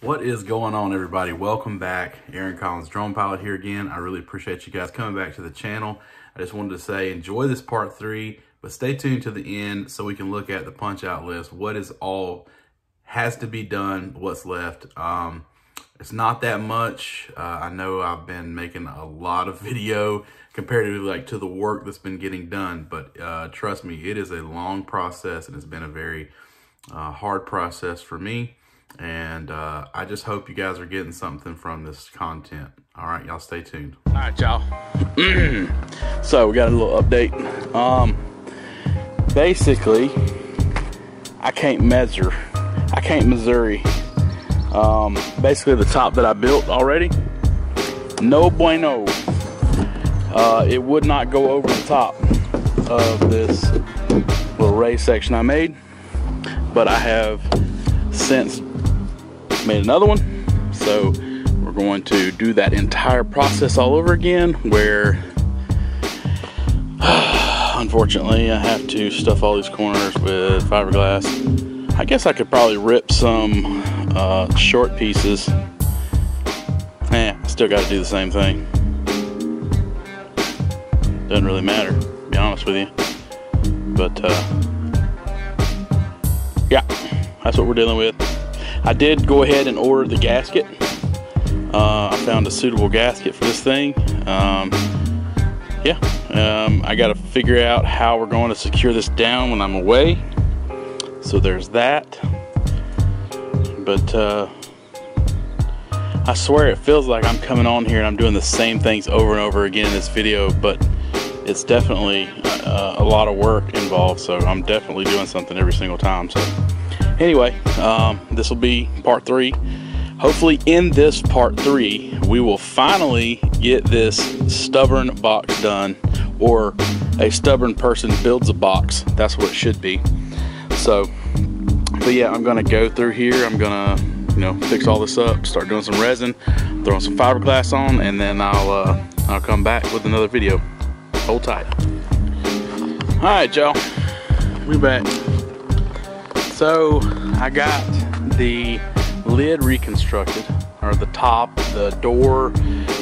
What is going on, everybody? Welcome back. Aaron Collins, Drone Pilot here again. I really appreciate you guys coming back to the channel. I just wanted to say enjoy this part three, but stay tuned to the end so we can look at the punch out list. What is all has to be done, what's left. Um, it's not that much. Uh, I know I've been making a lot of video comparatively like to the work that's been getting done, but uh, trust me, it is a long process and it's been a very uh, hard process for me. And uh, I just hope you guys are getting something from this content. All right, y'all stay tuned. All right, y'all. so we got a little update. Um, basically, I can't measure. I can't Missouri. Um, basically, the top that I built already, no bueno. Uh, it would not go over the top of this little raised section I made, but I have since made another one. So we're going to do that entire process all over again where unfortunately I have to stuff all these corners with fiberglass. I guess I could probably rip some uh, short pieces. Eh, still got to do the same thing. Doesn't really matter, to be honest with you. But uh, yeah, that's what we're dealing with. I did go ahead and order the gasket. Uh, I found a suitable gasket for this thing. Um, yeah, um, I got to figure out how we're going to secure this down when I'm away. So there's that. But uh, I swear it feels like I'm coming on here and I'm doing the same things over and over again in this video, but it's definitely uh, a lot of work involved. So I'm definitely doing something every single time. So anyway, um, this will be part three. Hopefully, in this part three, we will finally get this stubborn box done, or a stubborn person builds a box. That's what it should be. So, but yeah, I'm gonna go through here. I'm gonna, you know, fix all this up, start doing some resin, throwing some fiberglass on, and then I'll uh, I'll come back with another video. Hold tight. All right, y'all, we back. So I got the lid reconstructed, or the top, the door,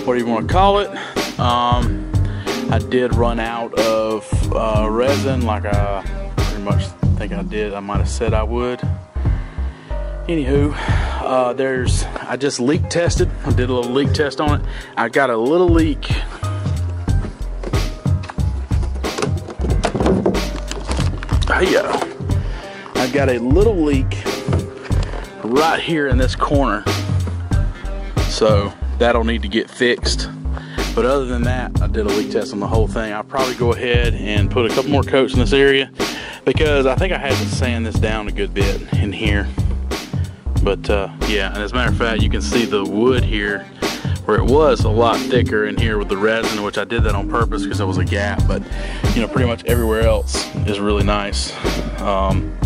what do you want to call it. Um, I did run out of uh, resin, like I pretty much think I did. I might have said I would. Anywho, uh, there's I just leak tested. I did a little leak test on it. I got a little leak I've got a little leak right here in this corner. So that'll need to get fixed. But other than that, I did a leak test on the whole thing. I'll probably go ahead and put a couple more coats in this area because I think I had to sand this down a good bit in here. But uh, yeah, and as a matter of fact, you can see the wood here where it was a lot thicker in here with the resin, which I did that on purpose because there was a gap. But you know, pretty much everywhere else is really nice. Um,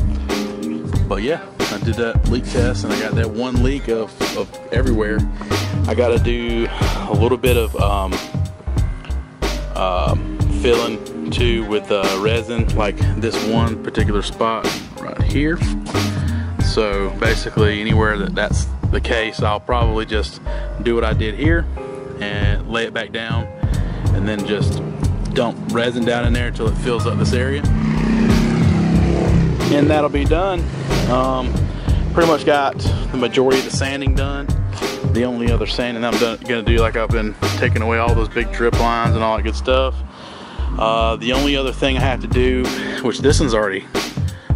but yeah, I did that leak test and I got that one leak of, of everywhere. I got to do a little bit of um, um, filling too with uh, resin, like this one particular spot right here. So basically, anywhere that that's the case, I'll probably just do what I did here and lay it back down and then just dump resin down in there until it fills up this area. And that'll be done. Um, pretty much got the majority of the sanding done. The only other sanding I'm done, gonna do, like I've been taking away all those big drip lines and all that good stuff. Uh, the only other thing I have to do, which this one's already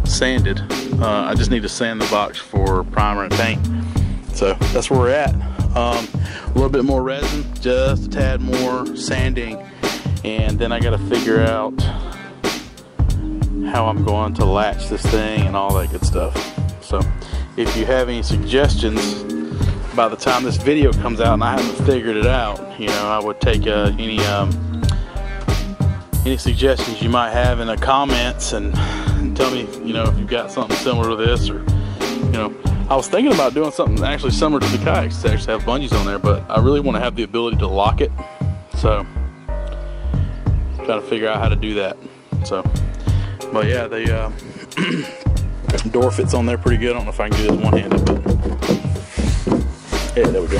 sanded, uh, I just need to sand the box for primer and paint. So that's where we're at. Um, a little bit more resin, just a tad more sanding, and then I got to figure out how I'm going to latch this thing and all that good stuff. So if you have any suggestions by the time this video comes out and I haven't figured it out, you know, I would take uh, any um, any suggestions you might have in the comments and tell me, you know, if you've got something similar to this or, you know, I was thinking about doing something actually similar to the kayaks to actually have bungees on there, but I really want to have the ability to lock it. So, trying to figure out how to do that. So, but yeah, the uh, door fits on there pretty good. I don't know if I can do this one-handed, but Yeah, there we go.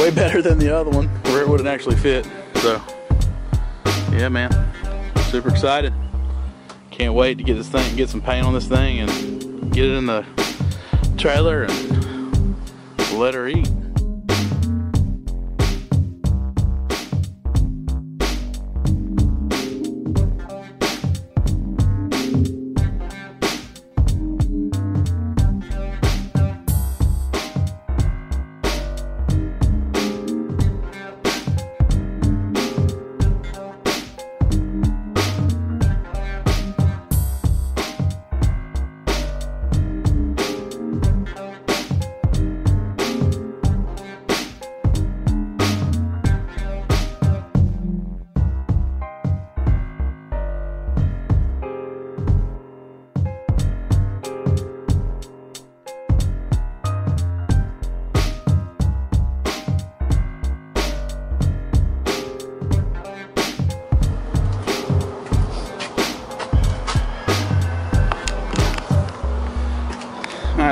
Way better than the other one where it wouldn't actually fit. So, yeah, man, super excited. Can't wait to get this thing, get some paint on this thing and get it in the trailer and let her eat.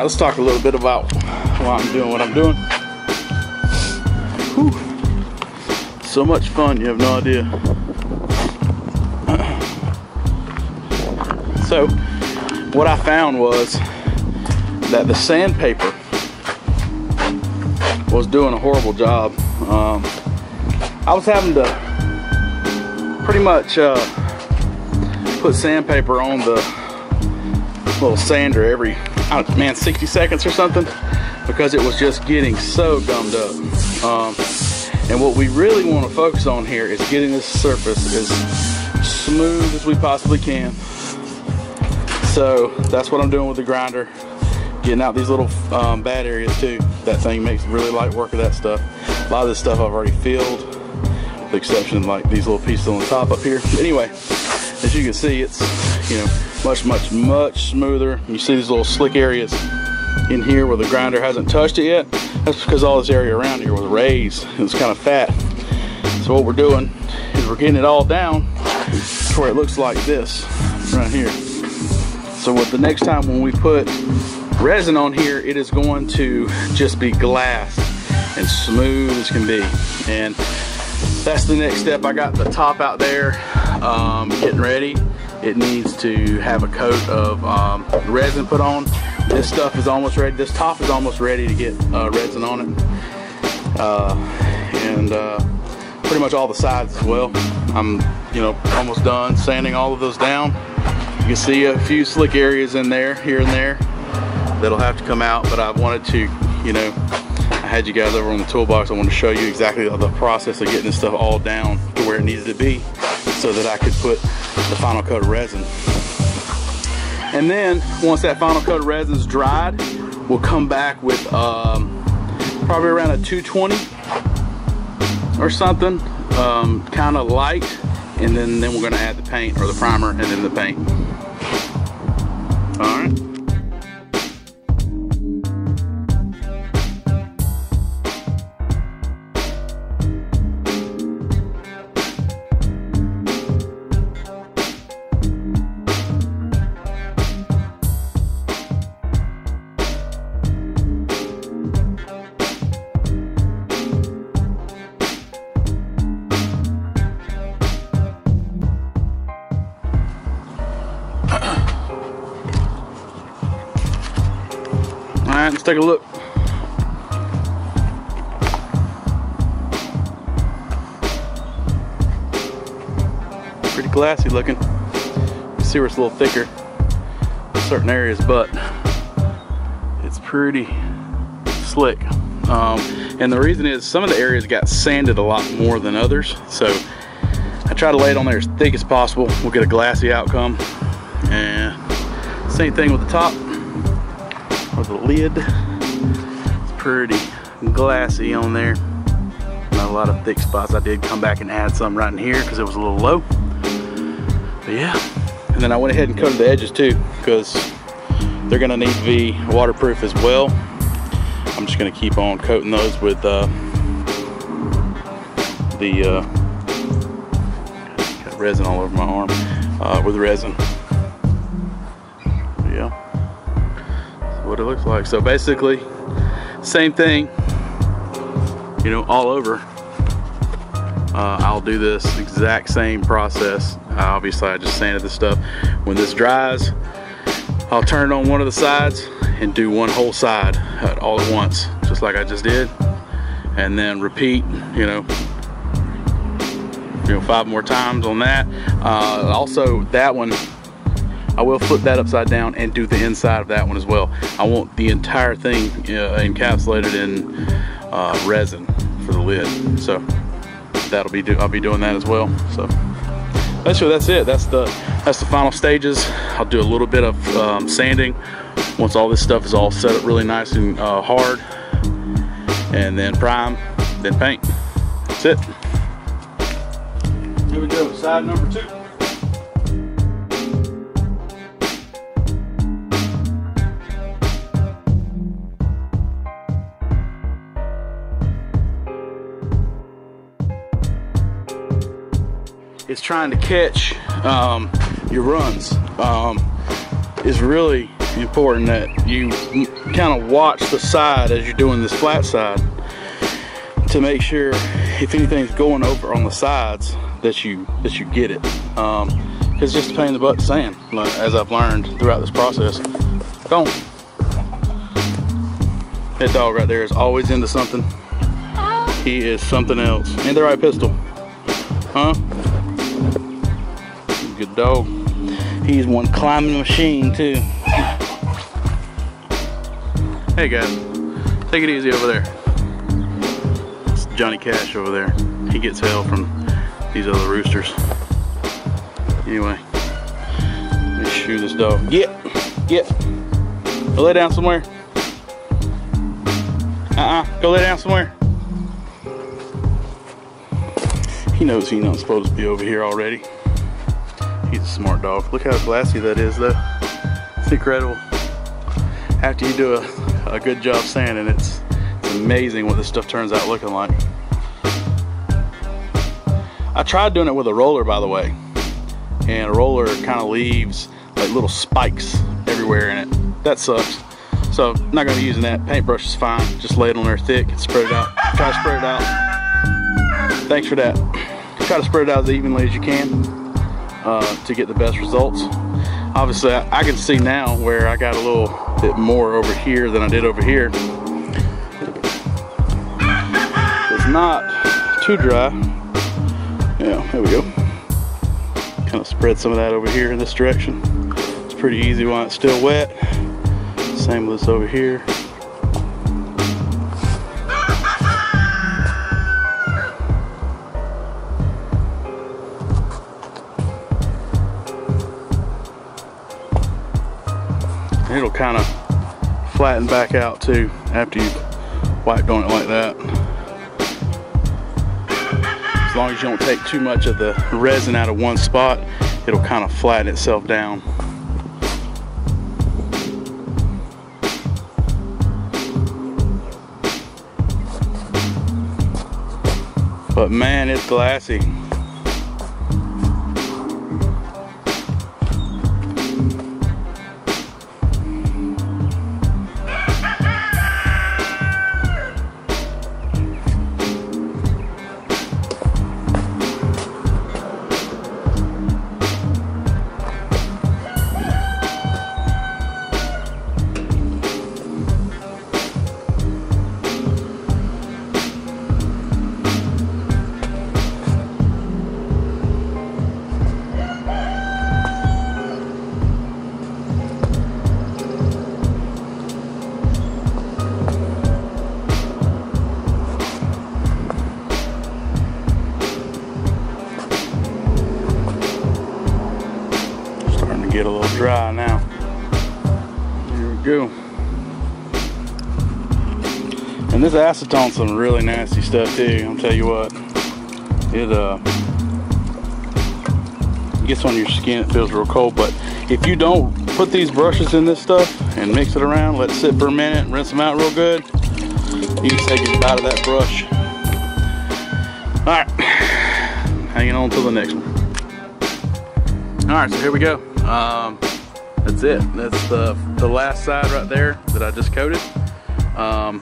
Right, let's talk a little bit about why I'm doing what I'm doing. Whew. So much fun, you have no idea. So, what I found was that the sandpaper was doing a horrible job. Um, I was having to pretty much uh, put sandpaper on the little sander every Man 60 seconds or something? Because it was just getting so gummed up. Um, and what we really want to focus on here is getting this surface as smooth as we possibly can. So that's what I'm doing with the grinder getting out these little um, bad areas too. That thing makes really light work of that stuff. A lot of this stuff I've already filled with the exception of like these little pieces on the top up here. Anyway as you can see it's you know much, much, much smoother. You see these little slick areas in here where the grinder hasn't touched it yet. That's because all this area around here was raised. It was kind of fat. So what we're doing is we're getting it all down to where it looks like this right here. So what the next time when we put resin on here, it is going to just be glass and smooth as can be. And that's the next step. I got the top out there um, getting ready it needs to have a coat of um, resin put on. This stuff is almost ready. This top is almost ready to get uh, resin on it. Uh, and uh, pretty much all the sides as well. I'm, you know, almost done sanding all of those down. You can see a few slick areas in there, here and there, that'll have to come out, but I wanted to, you know, had you guys over on the toolbox. I wanted to show you exactly the process of getting this stuff all down to where it needed to be so that I could put the final coat of resin. And then once that final coat of resin is dried, we'll come back with um, probably around a 220 or something, um, kind of light. And then, then we're gonna add the paint or the primer and then the paint. All right. Take a look. Pretty glassy looking. You see where it's a little thicker in certain areas, but it's pretty slick. Um, and the reason is some of the areas got sanded a lot more than others. So I try to lay it on there as thick as possible. We'll get a glassy outcome. And same thing with the top the lid. It's pretty glassy on there. Not a lot of thick spots. I did come back and add some right in here because it was a little low. But yeah. And then I went ahead and coated the edges too because they're gonna need to be waterproof as well. I'm just gonna keep on coating those with uh, the uh, got resin all over my arm uh, with resin. It looks like. So basically, same thing, you know, all over. Uh, I'll do this exact same process. Uh, obviously, I just sanded this stuff. When this dries, I'll turn it on one of the sides and do one whole side all at once, just like I just did. And then repeat, you know, you know, five more times on that. Uh, also, that one, I will flip that upside down and do the inside of that one as well. I want the entire thing uh, encapsulated in uh, resin for the lid. So that'll be, do I'll be doing that as well. So basically that's it. That's the, that's the final stages. I'll do a little bit of um, sanding once all this stuff is all set up really nice and uh, hard. And then prime, then paint. That's it. Here we go, side number two. It's trying to catch um, your runs. Um, it's really important that you kind of watch the side as you're doing this flat side to make sure if anything's going over on the sides that you that you get it. Um, it's just a pain in the butt sand, as I've learned throughout this process. Go on. That dog right there is always into something. He is something else. And the right pistol. Huh? Dog. He's one climbing machine too. Hey guys, take it easy over there. It's Johnny Cash over there. He gets hell from these other roosters. Anyway, let me shoot this dog. Get, get. Go lay down somewhere. Uh-uh, go lay down somewhere. He knows he's not supposed to be over here already. He's a smart dog. Look how glassy that is though. It's incredible. After you do a, a good job sanding, it's, it's amazing what this stuff turns out looking like. I tried doing it with a roller, by the way, and a roller kind of leaves like little spikes everywhere in it. That sucks. So not gonna be using that. Paintbrush is fine. Just lay it on there thick and spread it out. Try to spread it out. Thanks for that. Try to spread it out as evenly as you can uh, to get the best results. Obviously, I, can see now where I got a little bit more over here than I did over here. It's not too dry. Yeah, there we go. Kind of spread some of that over here in this direction. It's pretty easy while it's still wet. Same with this over here. Kind of flatten back out too after you wiped on it like that. As long as you don't take too much of the resin out of one spot, it'll kind of flatten itself down. But man, it's glassy. Little dry now. Here we go. And this acetone's some really nasty stuff too. I'll tell you what. It uh gets on your skin, it feels real cold, but if you don't put these brushes in this stuff and mix it around, let it sit for a minute, rinse them out real good, you can take it out of that brush. Alright, hanging on to the next one. Alright, so here we go. Um, that's it. That's the, the last side right there that I just coated. Um,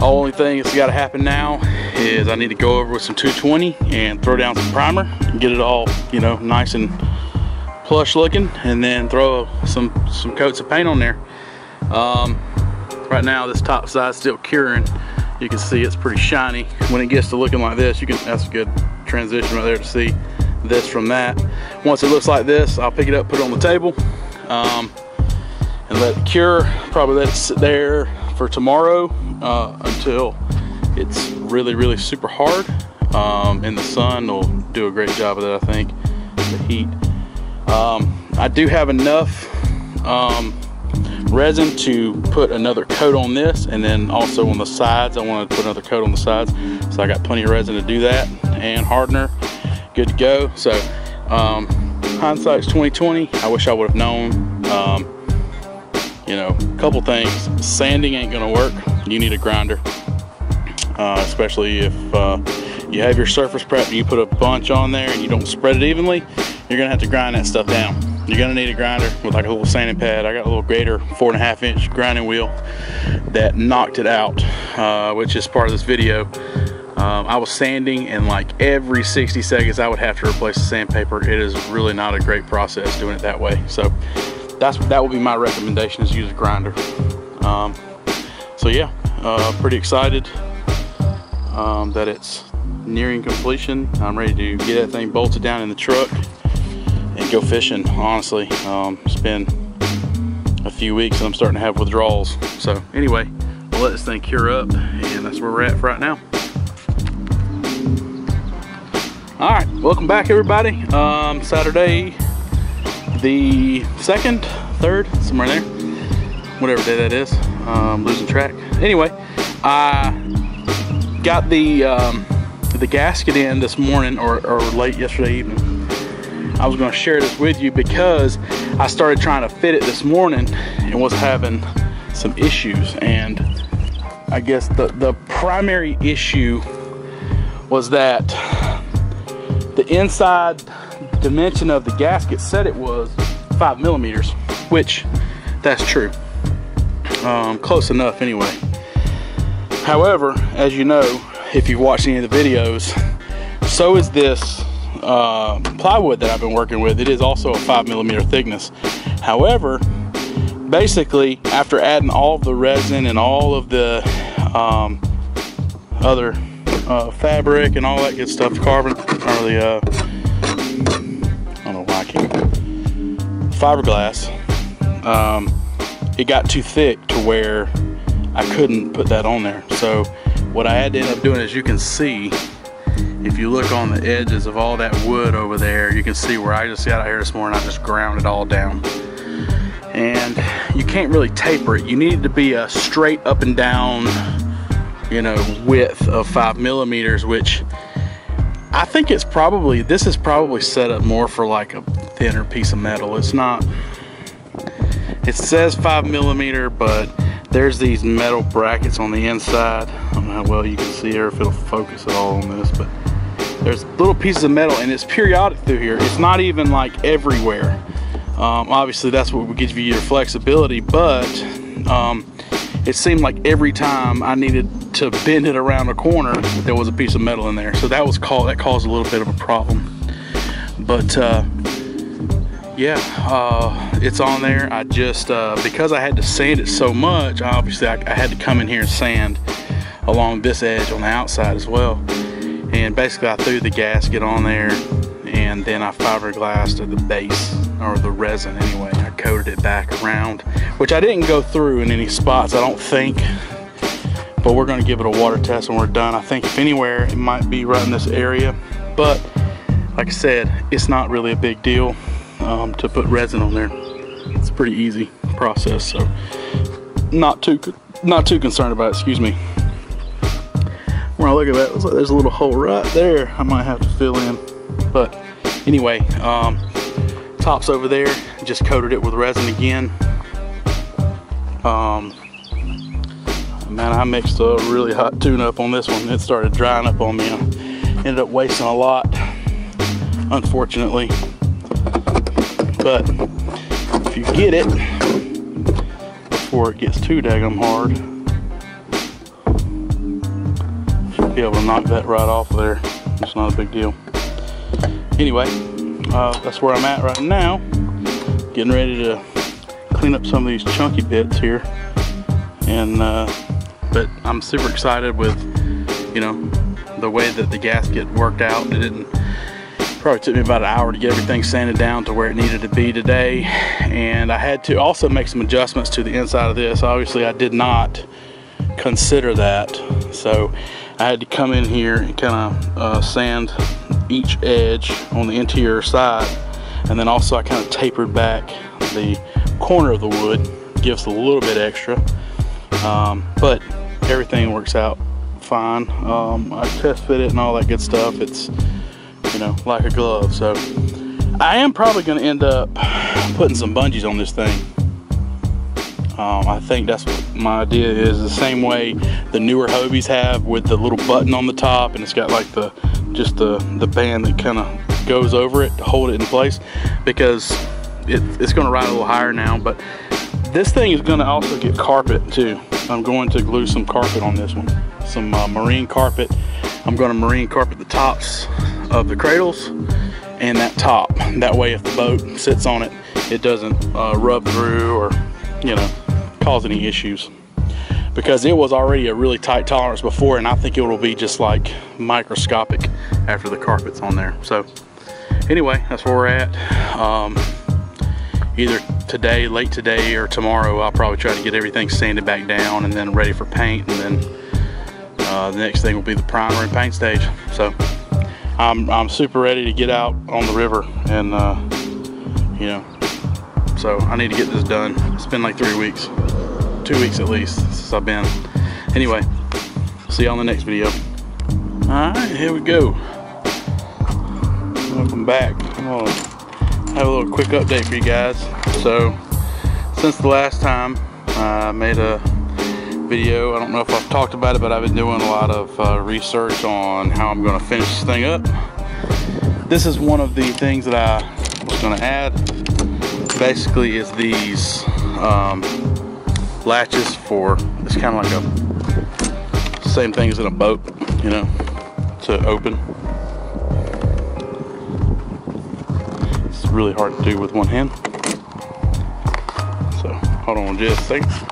Only thing that's got to happen now is I need to go over with some 220 and throw down some primer and get it all, you know, nice and plush looking and then throw some, some coats of paint on there. Um, right now this top side's still curing. You can see it's pretty shiny. When it gets to looking like this, you can, that's a good transition right there to see this from that. Once it looks like this, I'll pick it up, put it on the table, um, and let it cure. Probably let it sit there for tomorrow uh, until it's really, really super hard. Um, and the sun will do a great job of that, I think, the heat. Um, I do have enough um, resin to put another coat on this and then also on the sides I want to put another coat on the sides so I got plenty of resin to do that and hardener good to go. So um, hindsight's 2020 I wish I would have known. Um, you know a couple things. Sanding ain't gonna work. You need a grinder. Uh, especially if uh, you have your surface prep and you put a bunch on there and you don't spread it evenly you're gonna have to grind that stuff down. You're gonna need a grinder with like a little sanding pad. I got a little Gator four and a half inch grinding wheel that knocked it out, uh, which is part of this video. Um, I was sanding and like every 60 seconds I would have to replace the sandpaper. It is really not a great process doing it that way. So that's that would be my recommendation is use a grinder. Um, so yeah, uh, pretty excited um, that it's nearing completion. I'm ready to get that thing bolted down in the truck and go fishing, honestly. Um, it's been a few weeks and I'm starting to have withdrawals. So anyway, we'll let this thing cure up and that's where we're at right now. All right, welcome back everybody. Um, Saturday, the second, third, somewhere there, whatever day that is. Um, losing track. Anyway, I got the um, the gasket in this morning or, or late yesterday evening I was gonna share this with you because I started trying to fit it this morning and was having some issues. And I guess the, the primary issue was that the inside dimension of the gasket said it was five millimeters, which that's true. Um, close enough anyway. However, as you know, if you've watched any of the videos, so is this uh, plywood that I've been working with, it is also a five millimeter thickness. However, basically after adding all of the resin and all of the um, other uh, fabric and all that good stuff, carbon, or the, uh, I don't know why I can't, fiberglass, um, it got too thick to where I couldn't put that on there. So what I had to end up doing, as you can see, if you look on the edges of all that wood over there, you can see where I just got out here this morning, I just ground it all down. And you can't really taper it. You need it to be a straight up and down, you know, width of five millimeters, which I think it's probably, this is probably set up more for like a thinner piece of metal. It's not, it says five millimeter, but there's these metal brackets on the inside. I don't know how well you can see or if it'll focus at all on this, but there's little pieces of metal and it's periodic through here. It's not even like everywhere. Um, obviously that's what gives you your flexibility, but um, it seemed like every time I needed to bend it around a corner, there was a piece of metal in there. So that was called, that caused a little bit of a problem. But uh, yeah, uh, it's on there. I just, uh, because I had to sand it so much, obviously I, I had to come in here and sand along this edge on the outside as well and basically I threw the gasket on there and then I fiberglassed the base or the resin anyway coated it back around which I didn't go through in any spots I don't think. But we're going to give it a water test when we're done. I think if anywhere it might be right in this area. But like I said it's not really a big deal um, to put resin on there. It's a pretty easy process so not too not too concerned about it excuse me. When I look at that, like there's a little hole right there I might have to fill in. But anyway, um, top's over there, just coated it with resin again. Um, man, I mixed a really hot tune up on this one. It started drying up on me. I ended up wasting a lot, unfortunately. But if you get it before it gets too daggum hard, be able to knock that right off of there. It's not a big deal. Anyway, uh, that's where I'm at right now. Getting ready to clean up some of these chunky bits here. And, uh, but I'm super excited with, you know, the way that the gasket worked out. It didn't, probably took me about an hour to get everything sanded down to where it needed to be today. And I had to also make some adjustments to the inside of this. Obviously I did not consider that. So I had to come in here and kind of uh, sand each edge on the interior side. And then also I kind of tapered back the corner of the wood, gives a little bit extra. Um, but everything works out fine. Um, I test fit it and all that good stuff. It's, you know, like a glove. So I am probably going to end up putting some bungees on this thing. Um, I think that's what my idea is. The same way the newer Hobies have with the little button on the top and it's got like the just the, the band that kind of goes over it to hold it in place because it, it's going to ride a little higher now. But this thing is going to also get carpet too. I'm going to glue some carpet on this one. Some uh, marine carpet. I'm going to marine carpet the tops of the cradles and that top. That way if the boat sits on it, it doesn't uh, rub through or, you know, cause any issues because it was already a really tight tolerance before and I think it will be just like microscopic after the carpet's on there so anyway that's where we're at um, either today late today or tomorrow I'll probably try to get everything sanded back down and then ready for paint and then uh, the next thing will be the primer and paint stage so I'm, I'm super ready to get out on the river and uh, you know so I need to get this done it's been like three weeks two weeks at least since I've been. Anyway, see you on the next video. All right, here we go. Welcome back. I'm gonna have a little quick update for you guys. So, since the last time I made a video, I don't know if I've talked about it, but I've been doing a lot of uh, research on how I'm gonna finish this thing up. This is one of the things that I was gonna add. Basically is these um, latches for, it's kind of like a, same thing as in a boat, you know, to open. Really hard to do with one hand. So, hold on just a second.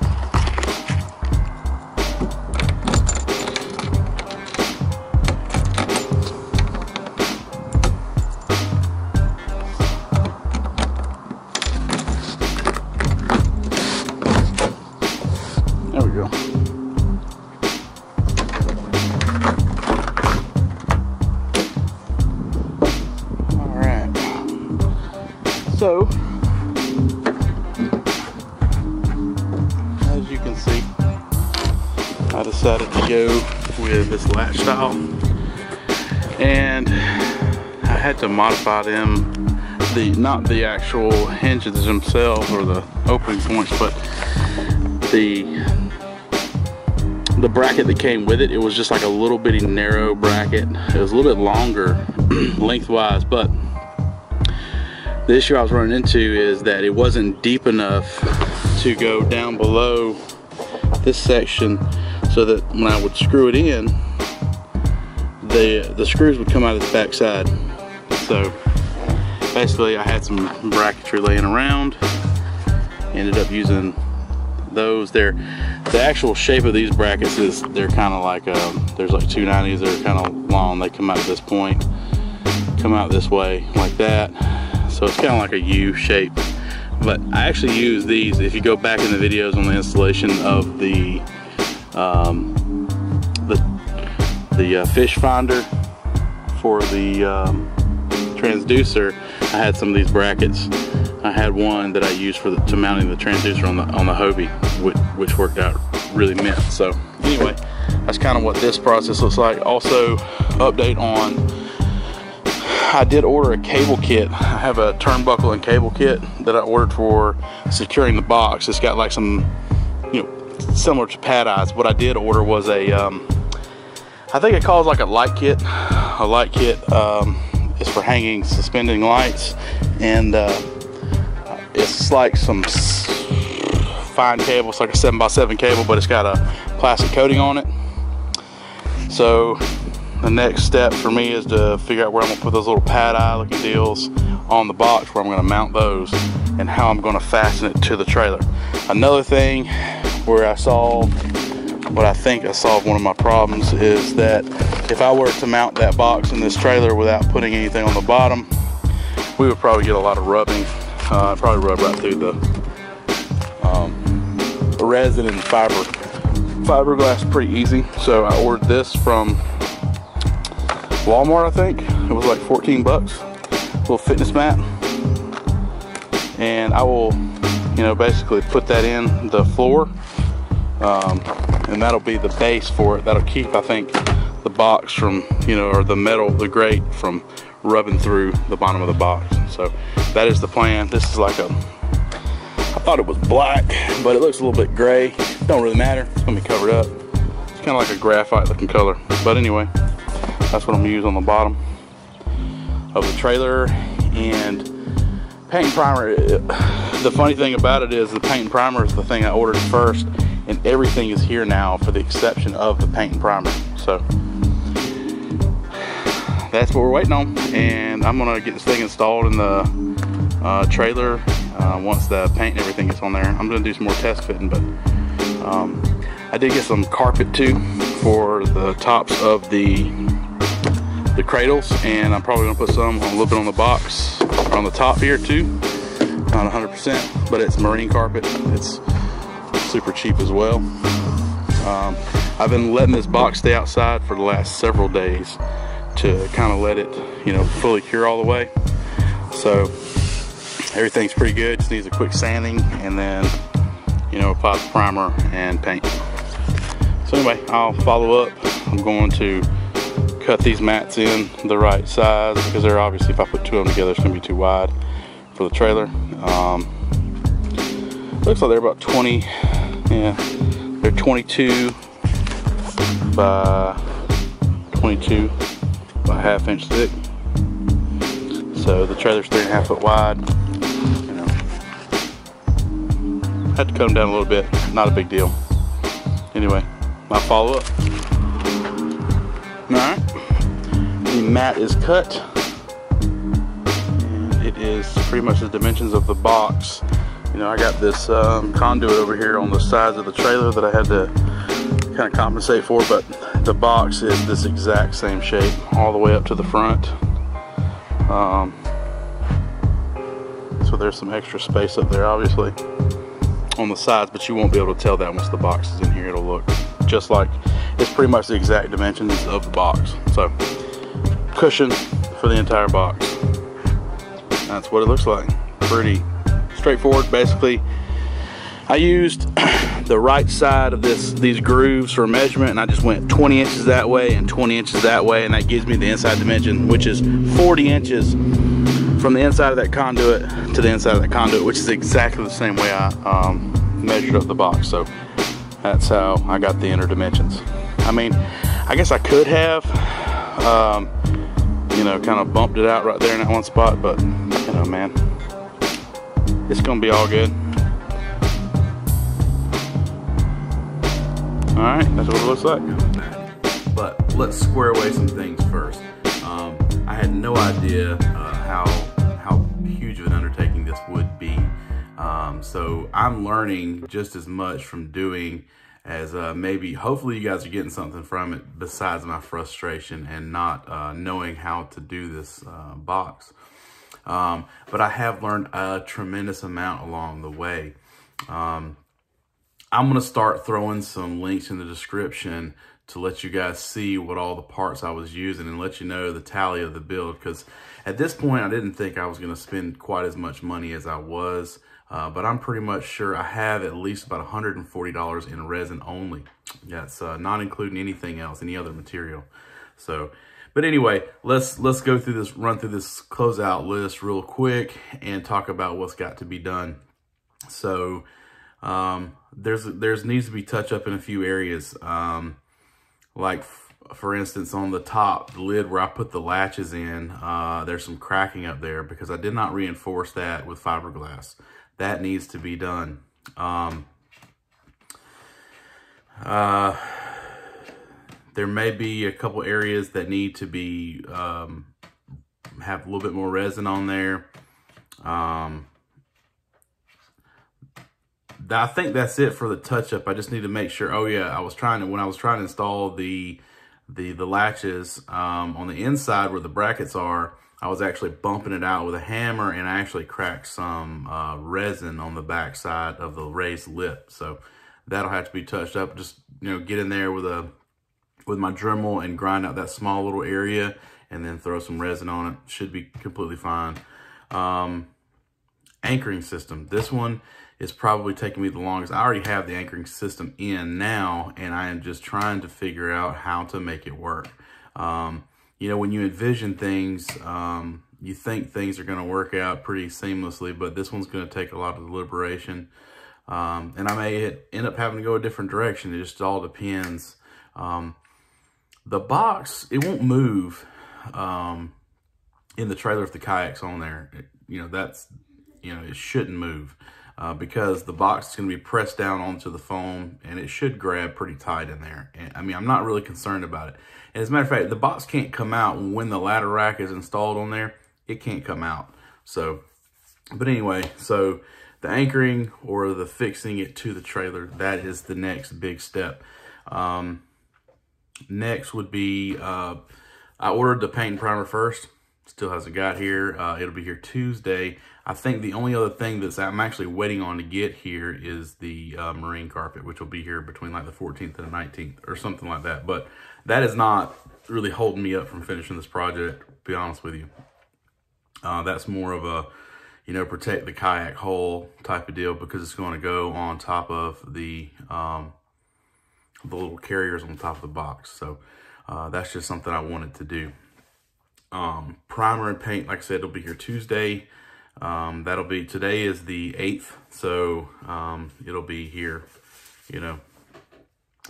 Not the actual hinges themselves or the opening points but the the bracket that came with it it was just like a little bitty narrow bracket it was a little bit longer lengthwise but the issue I was running into is that it wasn't deep enough to go down below this section so that when I would screw it in, the, the screws would come out of the back side. So basically I had some bracketry laying around, ended up using those there. The actual shape of these brackets is they're kind of like, um, there's like 290s that are kind of long. They come out at this point, come out this way like that so it's kind of like a U shape. But I actually use these, if you go back in the videos on the installation of the um, the, the uh, fish finder for the um, transducer, I had some of these brackets. I had one that I used for the, to mounting the transducer on the on the Hobie, which, which worked out really mint. So anyway, that's kind of what this process looks like. Also, update on I did order a cable kit. I have a turnbuckle and cable kit that I ordered for securing the box. It's got like some, you know, similar to pad eyes. What I did order was a, um, I think it calls like a light kit. A light kit um, is for hanging suspending lights, and uh, it's like some fine cable. It's like a seven by seven cable, but it's got a plastic coating on it. So the next step for me is to figure out where I'm gonna put those little pad eye looking deals on the box where I'm gonna mount those and how I'm gonna fasten it to the trailer. Another thing where I saw what I think I solved one of my problems is that if I were to mount that box in this trailer without putting anything on the bottom, we would probably get a lot of rubbing. Uh, probably rub right through the, um, resin and fiber. Fiberglass pretty easy. So I ordered this from Walmart, I think. It was like 14 bucks. Little fitness mat. And I will, you know, basically put that in the floor. Um, and that'll be the base for it. That'll keep, I think, the box from, you know, or the metal, the grate from rubbing through the bottom of the box. So that is the plan. This is like a, I thought it was black, but it looks a little bit gray. Don't really matter. It's gonna be covered up. It's kind of like a graphite looking color. But anyway, that's what I'm gonna use on the bottom of the trailer. And paint primer, the funny thing about it is the paint primer is the thing I ordered first and everything is here now for the exception of the paint and primer. So that's what we're waiting on. And I'm gonna get this thing installed in the uh, trailer uh, once the paint and everything gets on there. I'm gonna do some more test fitting, but um, I did get some carpet too for the tops of the the cradles, and I'm probably gonna put some a little bit on the box on the top here too. Not 100%, but it's marine carpet. It's super cheap as well. Um, I've been letting this box stay outside for the last several days to kind of let it, you know, fully cure all the way. So everything's pretty good. Just needs a quick sanding and then, you know, apply the primer and paint. So anyway, I'll follow up. I'm going to cut these mats in the right size because they're obviously, if I put two of them together, it's gonna be too wide for the trailer. Um, looks like they're about 20, yeah, they're 22 by 22 by half inch thick. So the trailer's three and a half foot wide. You know, had to cut them down a little bit, not a big deal. Anyway, my follow up. All right, the mat is cut. And it is pretty much the dimensions of the box. You know, I got this um, conduit over here on the sides of the trailer that I had to kind of compensate for, but the box is this exact same shape all the way up to the front. Um, so there's some extra space up there, obviously, on the sides, but you won't be able to tell that once the box is in here. It'll look just like it's pretty much the exact dimensions of the box. So cushion for the entire box. That's what it looks like. Pretty straightforward. Basically, I used the right side of this these grooves for measurement and I just went 20 inches that way and 20 inches that way and that gives me the inside dimension which is 40 inches from the inside of that conduit to the inside of that conduit which is exactly the same way I um, measured up the box so that's how I got the inner dimensions I mean I guess I could have um, you know kind of bumped it out right there in that one spot but you know man it's gonna be all good All right, that's what it looks like. But let's square away some things first. Um, I had no idea uh, how how huge of an undertaking this would be. Um, so I'm learning just as much from doing as uh, maybe, hopefully you guys are getting something from it besides my frustration and not uh, knowing how to do this uh, box. Um, but I have learned a tremendous amount along the way. Um, I'm going to start throwing some links in the description to let you guys see what all the parts I was using and let you know the tally of the build because at this point I didn't think I was going to spend quite as much money as I was. Uh, but I'm pretty much sure I have at least about $140 in resin only. That's uh, not including anything else any other material. So but anyway let's let's go through this run through this closeout list real quick and talk about what's got to be done so um, there's there's needs to be touch up in a few areas. Um, like for instance, on the top, the lid where I put the latches in, uh, there's some cracking up there because I did not reinforce that with fiberglass. That needs to be done. Um, uh, there may be a couple areas that need to be, um, have a little bit more resin on there. Um, I think that's it for the touch up. I just need to make sure. Oh yeah, I was trying to, when I was trying to install the, the, the latches, um, on the inside where the brackets are, I was actually bumping it out with a hammer and I actually cracked some uh, resin on the back side of the raised lip. So that'll have to be touched up. Just, you know, get in there with a with my Dremel and grind out that small little area and then throw some resin on it. Should be completely fine. Um, anchoring system. This one is probably taking me the longest. I already have the anchoring system in now and I am just trying to figure out how to make it work. Um, you know, when you envision things, um, you think things are going to work out pretty seamlessly, but this one's going to take a lot of deliberation. Um, and I may end up having to go a different direction. It just all depends. Um, the box, it won't move um, in the trailer if the kayak's on there. It, you know, that's, you know, it shouldn't move uh, because the box is going to be pressed down onto the foam and it should grab pretty tight in there. And, I mean, I'm not really concerned about it. And as a matter of fact, the box can't come out when the ladder rack is installed on there. It can't come out. So, but anyway, so the anchoring or the fixing it to the trailer, that is the next big step. Um, next would be, uh, I ordered the paint and primer first. Still hasn't got here. Uh, it'll be here Tuesday. I think the only other thing that's I'm actually waiting on to get here is the uh, marine carpet, which will be here between like the 14th and the 19th or something like that. But that is not really holding me up from finishing this project, be honest with you. Uh, that's more of a, you know, protect the kayak hull type of deal because it's going to go on top of the, um, the little carriers on top of the box. So uh, that's just something I wanted to do. Um, primer and paint, like I said, it'll be here Tuesday. Um, that'll be, today is the 8th, so um, it'll be here, you know,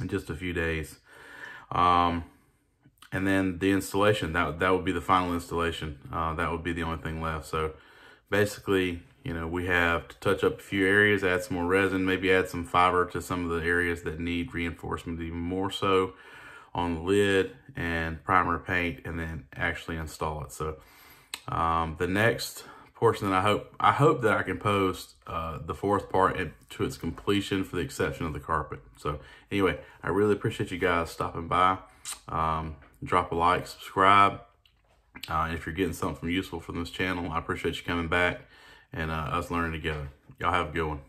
in just a few days. Um, and then the installation, that, that would be the final installation. Uh, that would be the only thing left. So basically, you know, we have to touch up a few areas, add some more resin, maybe add some fiber to some of the areas that need reinforcement even more so on the lid and primer paint and then actually install it. So um, the next portion that I hope I hope that I can post uh, the fourth part to its completion for the exception of the carpet. So anyway, I really appreciate you guys stopping by. Um, drop a like, subscribe. Uh, if you're getting something useful from this channel, I appreciate you coming back and uh, us learning together. Y'all have a good one.